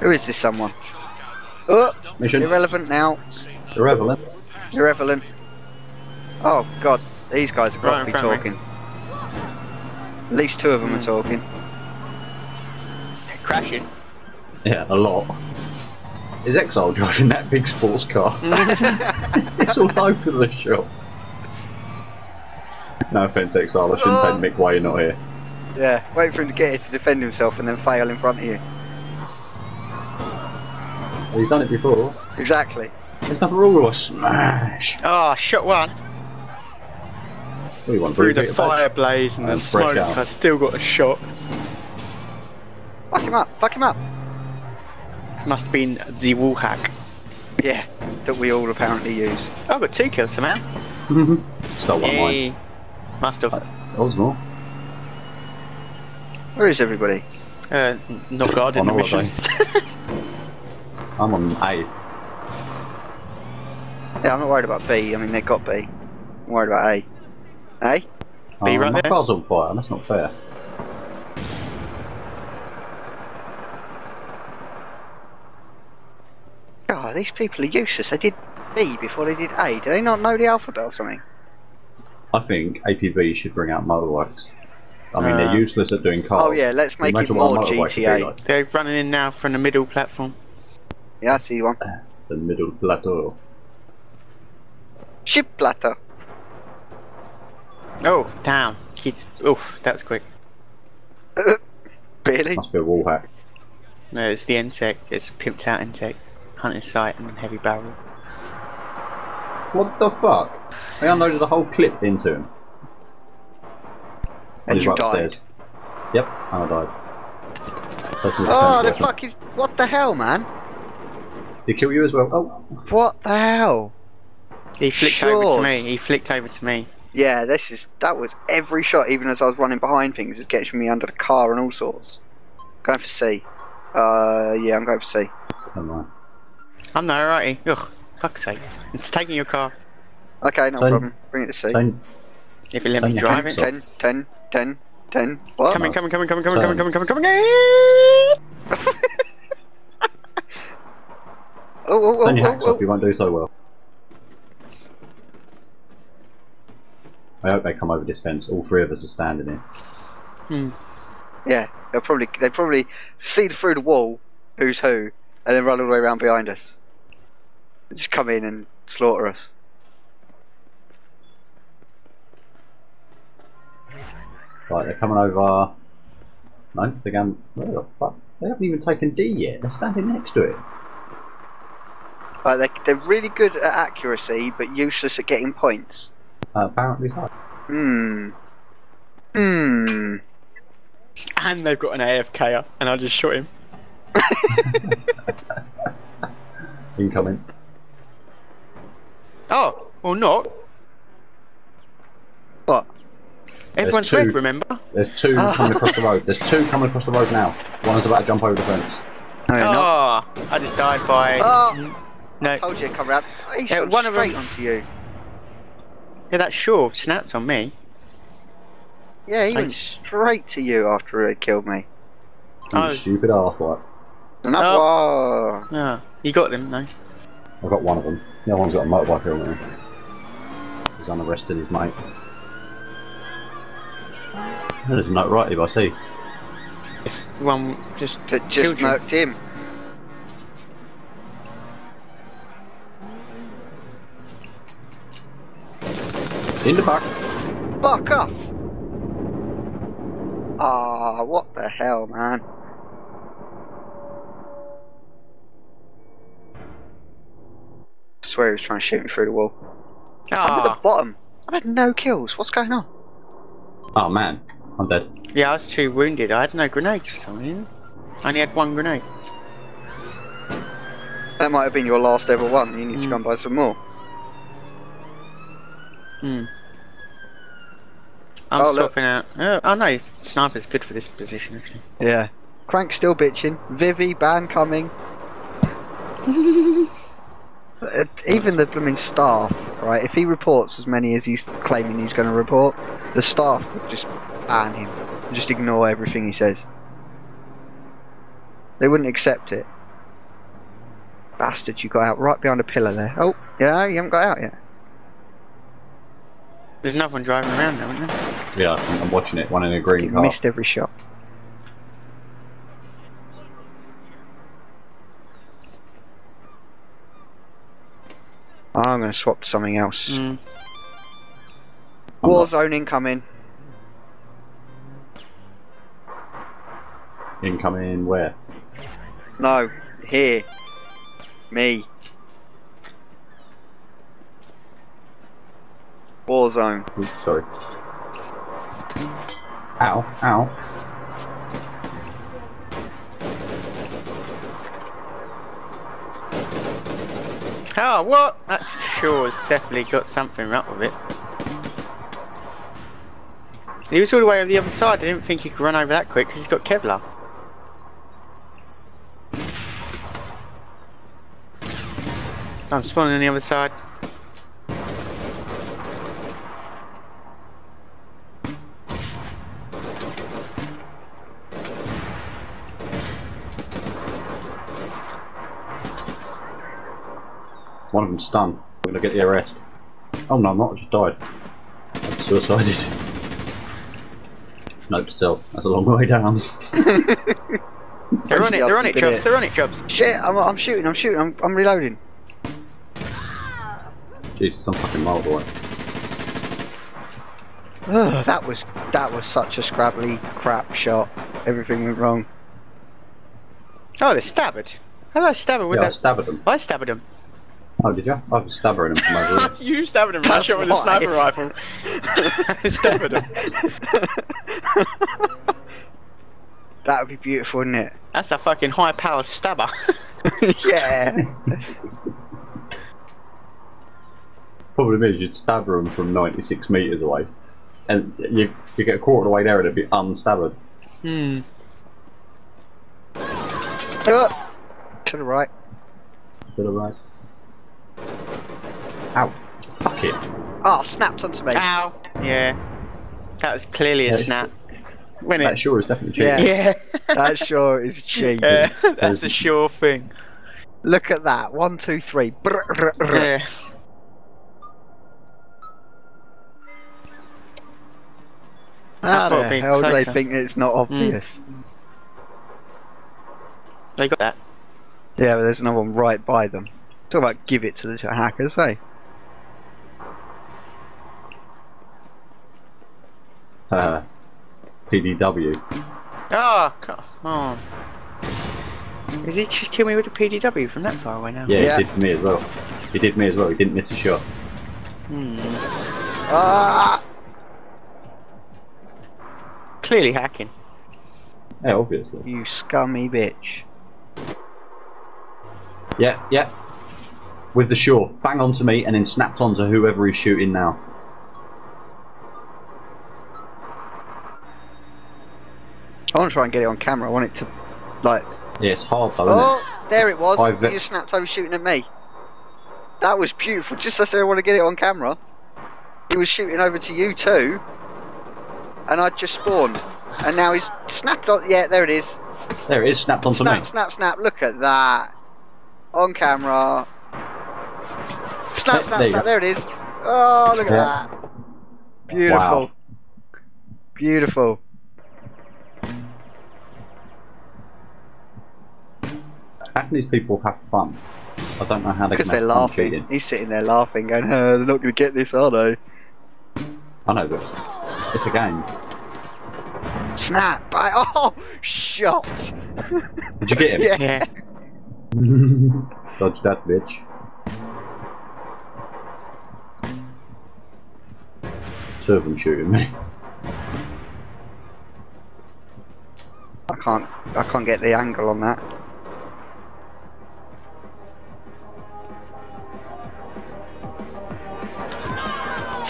Who is this someone? Oh, Mission. irrelevant now. Irrelevant. Irrelevant. Oh god, these guys are probably front of me. talking. At least two of them are talking. Crashing. Yeah, a lot. Is Exile driving that big sports car? it's all over the shop. No offence, Exile. I shouldn't Oh. take Mick while you're not here. Yeah, wait for him to get here to defend himself and then fail in front of you. He's done it before. Exactly. There's nothing wrong with a smash. Oh, shot one. What want? Through the fire badge? blaze and the And fresh smoke, out. I still got a shot. Fuck him up, fuck him up. Must have been the wall hack. Yeah, that we all apparently use. Oh, I got two kills, man. Stole one of mine. Must have. OSMAW. Where is everybody? Uh, not guarding the holiday. missions. I'm on A. Yeah, I'm not worried about B. I mean, they got B. I'm worried about A. A? B Oh, right my there. car's on fire. That's not fair. God, these people are useless. They did B before they did A. Do they not know the alphabet or something? I think APB should bring out motorbikes. I mean, Uh, they're useless at doing cars. Oh yeah, let's make Imagine what a more motorbike would be GTA. like. They're running in now from the middle platform. Yeah, I see one. The middle plateau. Ship plateau. Oh, damn. Kids. Oof, that was quick. really? Must be a wall hack. No, it's the NTEC. It's pimped out NTEC. Hunting sight and heavy barrel. What the fuck? They unloaded the whole clip into him. And He's you right died. upstairs. Yep, and I died. Personal Oh, the weapon. fuck is. What the hell, man? Did he kill you as well? Oh, What the hell? He flicked over to me. He flicked over to me. Yeah, this is. That was every shot, even as I was running behind things, was getting me under the car and all sorts. Going for C. Uh, yeah, I'm going for C. never mind. I'm not alrighty. Ugh, fuck's sake. It's taking your car. Okay, no Ten. problem. Bring it to C. Don't, If it let Turn me drive it. off. 10, 10, 10, 10. What? Coming, coming, coming, coming, coming, coming, coming, coming, coming, coming. Oh, oh, turn your oh, hacks off, oh. you won't do so well. I hope they come over this fence. All three of us are standing here. Hmm. Yeah, they'll probably they probably see through the wall who's who, and then run all the way around behind us. Just come in and slaughter us. Right, they're coming over. No, they're going. Where the fuck? They haven't even taken D yet. They're standing next to it. Like they're, they're really good at accuracy, but useless at getting points. Uh, apparently so. Hmm. Hmm. And they've got an AFK and I just shot him. Incoming. Oh, or not. What? Everyone's two. red, remember? There's two coming across the road. There's two coming across the road now. One is about to jump over the fence. No. Oh, I just died by. Oh, no. I told you to come round. Oh, He's Yeah, gone one of straight them- onto you. Yeah, that sure snapped on me. Yeah, he went straight to you after he killed me. You Oh. stupid arsehole. Another Oh. one. Ah, you got them, no? I've got one of them. The other one's got a motorbike on helmet. He's unarrested his mate. There's a note right if I see. It's one just. That just killed you. murked him. In the back. Fuck off! Ah, what the hell, man? I swear he was trying to shoot me through the wall. I'm at the Ah, bottom. I've had no kills. What's going on? Oh man, I'm dead. yeah, I was too wounded. I had no grenades for some reason. I only had one grenade. That might have been your last ever one. You need to Mm. go and buy some more. Hmm. I'm Oh, look. swapping out. Oh, oh no, sniper's good for this position actually. Yeah. Crank still bitching. Vivi, ban coming. Even the blooming staff, right? If he reports as many as he's claiming he's going to report, the staff would just ban him. Just ignore everything he says. They wouldn't accept it. Bastard, you got out right behind a pillar there. Oh, yeah, you haven't got out yet. There's another one driving around now, isn't there? Yeah, I'm, I'm watching it. One in a green You car. missed every shot. I'm going to swap to something else. Mm. I'm not Warzone incoming. incoming. Where? No, here. Me. Warzone. Oops, sorry. Ow! Ow! Oh, what? That sure has definitely got something up with it. He was all the way over the other side. I didn't think he could run over that quick because he's got Kevlar. I'm spawning on the other side. One of them's stunned. I'm gonna get the arrest. Oh no, I'm not. I just died. I suicided. Note to self. That's a long way down. They're on it. They're on it, Look at Jobs. it. They're on it, Jobs. Shit, I'm, I'm shooting, I'm shooting, I'm, I'm reloading. Jesus, I'm fucking miles away. Ugh, that was that was such a scrabbly crap shot. Everything went wrong. Oh, they're stabbed. How did I stab him with Yeah, I that? stabbed him. I stabbed him. Oh, did you? I was stabbing him from over here. you stabbed him. I shot with a sniper rifle. stabbed him. That would be beautiful, wouldn't it? That's a fucking high power stabber. yeah. Problem is, you'd stab him from 96 metres away. And you, you get a quarter of the way there and it'd be unstabbed. hmm. Uh, to the right. Bit of right. Ow. Fuck it. Oh, snapped onto me. Ow. Yeah. That was clearly a Yeah. snap. When That it. sure is definitely cheating. Yeah. Yeah. That sure is cheap. yeah. That's a sure thing. Look at that. One, two, three. Brr, brr, brr. Yeah. How the hell do they think it's not obvious? They got that. Yeah, but there's another one right by them. Talk about give it to the hackers, eh? Uh, PDW. Oh, co- oh. Did he just kill me with a PDW from that far away now? Yeah, Yeah. he did me as well. He did me as well. He didn't miss a shot. Hmm. Ah! Clearly hacking. Yeah, obviously. You scummy bitch. Yeah, yeah. With the shore. Bang onto me and then snapped onto whoever he's shooting now. Want to try and get it on camera. I want it to, like. Yeah, it's hard though, Oh, there it was. I've- You snapped over shooting at me. That was beautiful. Just as I want to get it on camera. He was shooting over to you too. And I just spawned. And now he's snapped on. Yeah, there it is. There it is, snapped onto Snap, me. snap, snap. Snap. Look at that. On camera. Snap, There- snap, there snap. There it is. Oh, look at Yeah. that. Beautiful. Wow. Beautiful. How can these people have fun? I don't know how they can Because they're fun laughing. cheating. He's sitting there laughing, going, oh, they're not going to get this, are they? I know this. It's a game. Snap! I, oh, shot! Did you get him? yeah. Yeah. Dodge that bitch. Two of them shooting me. I can't. I can't get the angle on that.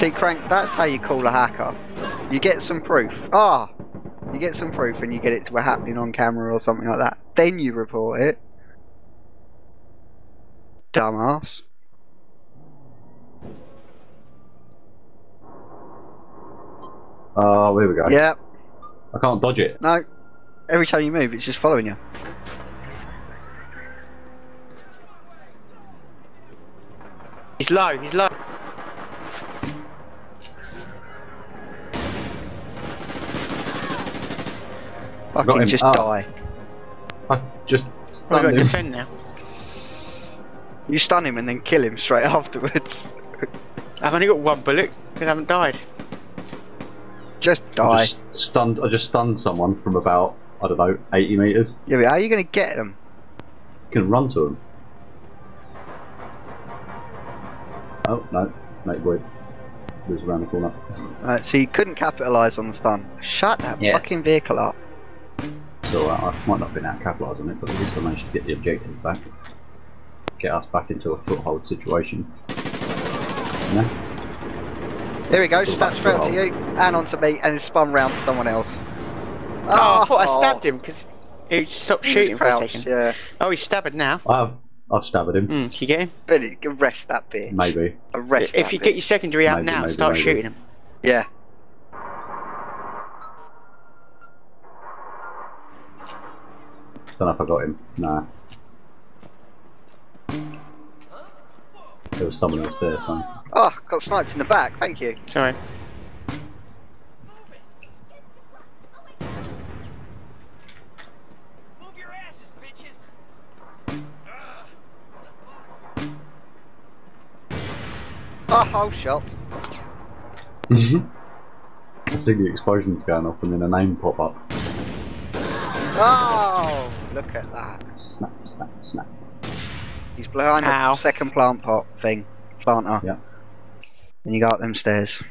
See, Crank, that's how you call a hacker. You get some proof. Ah! you get some proof and you get it to a happening on camera or something like that. Then you report it. Dumbass. Oh, here we go. Yep. I can't dodge it. No. Every time you move, it's just following you. He's low, he's low. Fucking him. just Ah. die. I just We've got him. defend now. You stun him and then kill him straight afterwards. I've only got one bullet because I haven't died. just I die. just stunned. I just stunned someone from about I don't know 80 meters. Yeah, but how are you going to get them? You can run to him. Oh no, mate, boy, was around the corner. Right, so you couldn't capitalise on the stun. Shut that Yes. fucking vehicle up. So uh, I might not have been out capitalised on it, but at least I managed to get the objective back. Get us back into a foothold situation. No? Here we go, Go snap back straight to to you, and onto me, and it spun round to someone else. Oh, I thought I stabbed him because he stopped He shooting for a second. Yeah, Oh, he's stabbing now. I've I've stabbed him. Hmm, can you get him? but it- arrest that bitch. Maybe. Arrest if that you bitch. get your secondary out Maybe, now, maybe, start maybe. shooting him. Yeah. Don't know if I got him. Nah. There was someone else there, so. Oh, ah, got sniped in the back, thank you. Sorry. Ah, Move your asses, bitches! Oh, whole shot. I see the explosions going off and then a name pop up. Look at that. Snap, snap, snap. He's behind Ow. the second plant pot thing. Planter. Yeah. And you go up them stairs.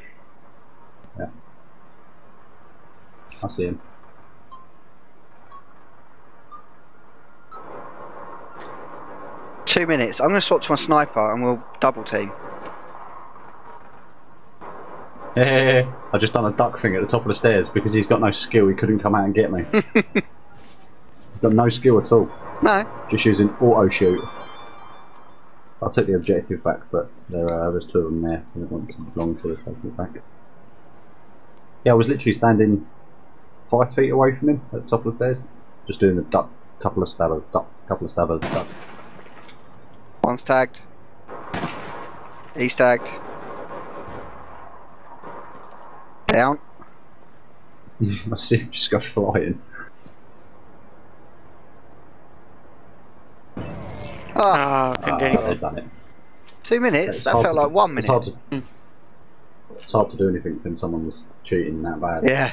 Yeah. I see him. Two minutes. I'm going to swap to my sniper and we'll double team. Hey, I just done a duck thing at the top of the stairs because he's got no skill. He couldn't come out and get me. got no skill at all. No. Just using auto shoot. I'll take the objective back, but there uh, there's two of them there, so it won't take long to take it back. Yeah, I was literally standing five feet away from him at the top of the stairs, just doing the duck, couple of stabbers, duck, couple of stabbers, duck. One's tagged. He's tagged. Down. I see him just go flying. Oh, couldn't do ah, anything. Done it. two minutes? It's that hard felt to- like one It's minute. hard to. It's hard to do anything when someone was cheating that bad. Yeah.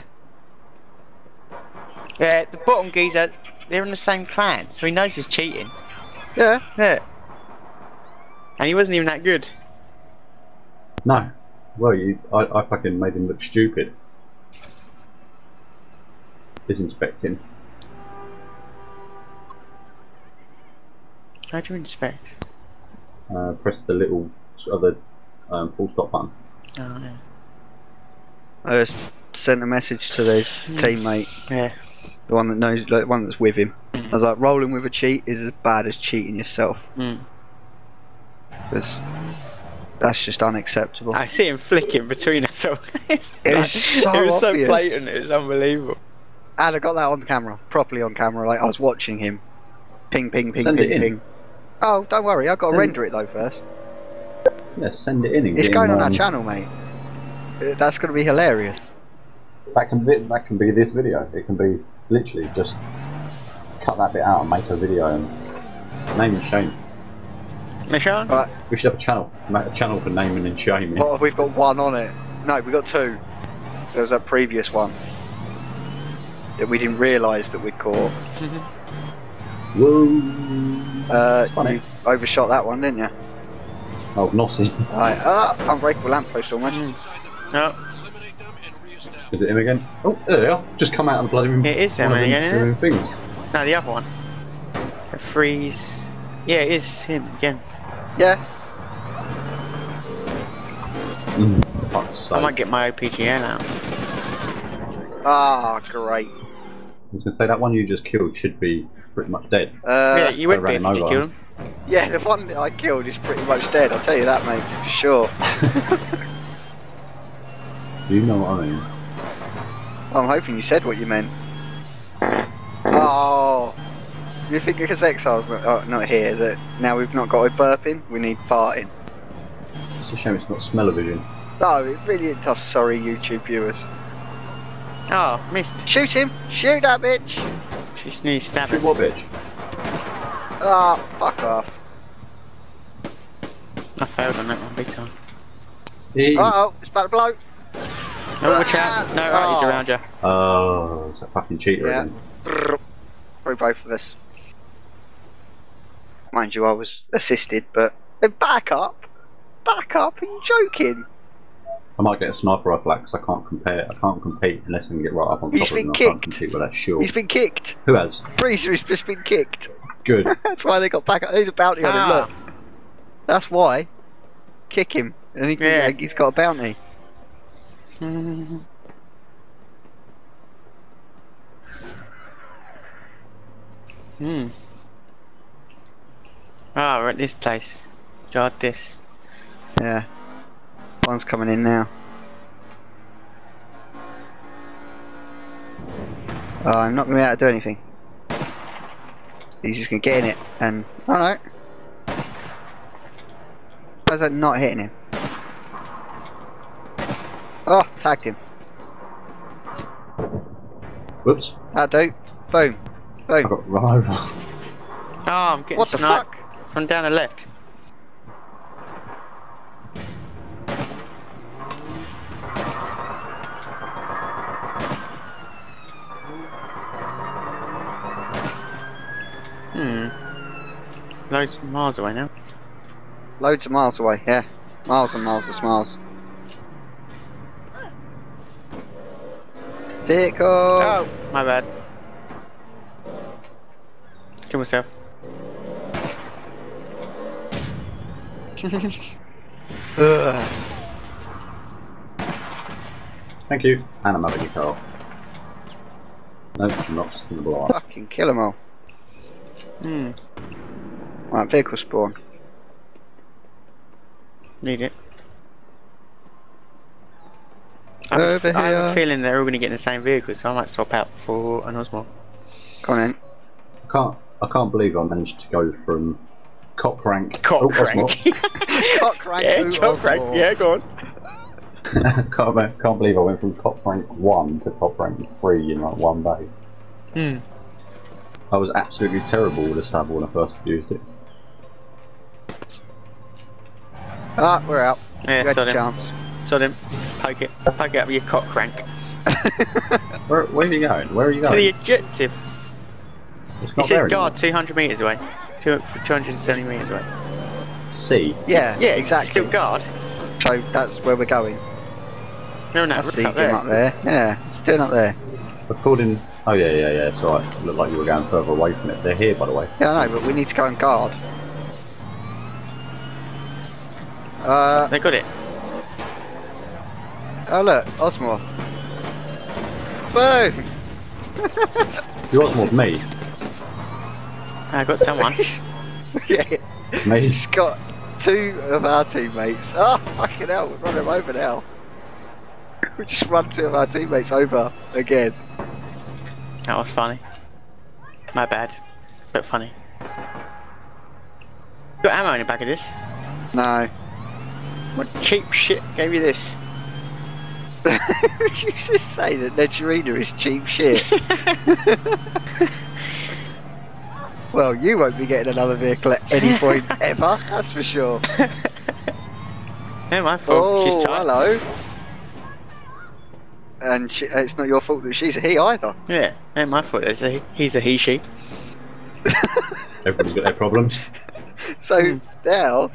Yeah, the bottom geezer, they're in the same clan, so he knows he's cheating. Yeah. Yeah. And he wasn't even that good. No. Well, you, I, I fucking made him look stupid. Is inspecting. How do you inspect? Uh, press the little other um, full stop button. Oh, yeah. I just sent a message to his teammate, Yeah. the one that knows, like, the one that's with him. I was like, rolling with a cheat is as bad as cheating yourself. Mm. Because that's just unacceptable. I see him flicking between us all. It was so it was so blatant, it was unbelievable. And I got that on camera, properly on camera. Like I was watching him. Ping, ping, ping, Send ping, it in. ping. Oh, don't worry, I've got to render it though first. Yeah, send it in. And It's going on our channel, mate. Uh, That's going to be hilarious. That can be that can be this video. It can be literally just cut that bit out and make a video and name and shame. Michelle? Right, We should have a channel, make a channel for naming and shaming. well, we've got one on it. No, we've got two. There was that previous one that we didn't realise that we'd caught. Whoa! Uh, It's funny. you overshot that one, didn't you? Oh, Nossi. Right, ah, unbreakable lamppost almost. No. Is it him again? Oh, there they are. Just come out of the bloody. room. It is him again, them- isn't them Things. No, the other one. A freeze. Yeah, it is him again. Yeah. Fuck's sake. I might get my OPGL out. Ah, great. I was gonna say that one you just killed should be pretty much dead. Uh, yeah, you would I be if you him killed over. him. yeah, the one that I killed is pretty much dead. I'll tell you that, mate, for sure. You know what I mean? I'm hoping you said what you meant. Oh, you think because Exile's not, oh, not here that now we've not got it burping, we need farting. It's a shame it's not smell-o-vision. No, it really is tough. Sorry, YouTube viewers. Oh, missed. Shoot him! Shoot that bitch! She's nearly stabbed Shoot us. what bitch? Ah, fuck off. I failed on that one big time. He- Uh oh, it's about to blow. Oh, watch out. No, right, he's Oh. around you. Oh, it's a fucking cheater Yeah. again. Through both of us. Mind you, I was assisted, but then back up, back up. Are you joking? I might get a sniper rifle because I can't compare. I can't compete unless I can get right up on He's top of been them. I can't kicked. compete with that shield. He's been kicked. Who has? Freezer has just been kicked. Good. That's why they got back up. There's a bounty on him. Ah. Look, that's why. Kick him, and he can, Yeah. he's got a bounty. Hmm. Hmm. Ah, we're at this place. Guard this. Yeah. One's coming in now. Oh, I'm not going to be able to do anything. He's just going to get in it and... Alright. How's that not hitting him? Oh, tagged him. Whoops. Ah, That'll do. Boom. I Boom. got run over. Oh, I'm getting What the sniped fuck? from down the left. Hmm. Loads of miles away now. Loads of miles away, yeah. Miles and miles of miles. Vehicle! Oh, my bad. Kill myself. Thank you. And I'm having a car. No, I'm not sticking the blow Fucking kill them all. Hmm. Right, vehicle spawn. Need it. I have, a, Over f- I have a feeling they're all going to get in the same vehicle, so I might swap out for an OSMAW. Come on in. I can't. I can't believe I managed to go from cop rank. Cock oh, crank. OSMAW. Cock rank yeah, who cock crank. OSMAW? Yeah, go on. can't, can't believe I went from cop rank one to cop rank three in like one day. Hmm. I was absolutely terrible with a stab when I first used it. Ah, we're out. Yeah, you had sod your him. chance. Sod him. Poke it. Poke it out with your cock crank. Where, where are you going? Where are you going? To the objective. it's It not there says guard anymore. 200 metres away. Two- 270 metres away. C. Yeah, Yeah, exactly. Still guard. So that's where we're going. No, no, That's look up there. up there. Yeah, it's doing up there. According. Oh yeah, yeah, yeah. It's alright. Looked like you were going further away from it. They're here, by the way. Yeah, I know, but we need to go and guard. Uh, They got it. oh look, OSMAW. Boom! You was more me. I got someone. yeah, Me. he's got two of our teammates. Oh, fucking hell, we've run him over now. We just run two of our teammates over again. that was funny. My bad. But funny. Got ammo in the back of this. No. What cheap shit gave you this? you just say that Nedgerina is cheap shit. well, you won't be getting another vehicle at any point ever, that's for sure. Yeah, my fault. She's oh, tight. hello. And she, uh, it's not your fault that she's a he either. Yeah, ain't my fault. It's a, he's a he, she. Everybody's got their problems. So hmm. now,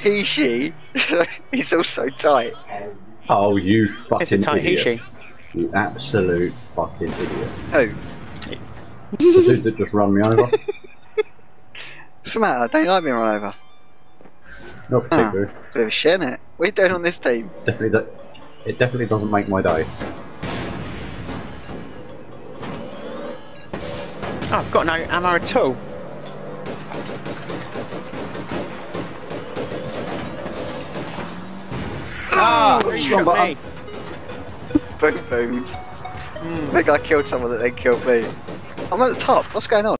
he, she, he's also tight. Oh, you It's a fucking tight he, idiot! she. You absolute fucking idiot! Who? The dude that just run me over. What's the matter? Don't you like being run over? Not ah, particularly. Bit of a shit, innit? What are you doing on this team? Definitely, that. it definitely doesn't make my day. Oh, I've got no ammo at all. Ah, me. Boom, boom. I think I killed someone that then killed me. I'm at the top. What's going on?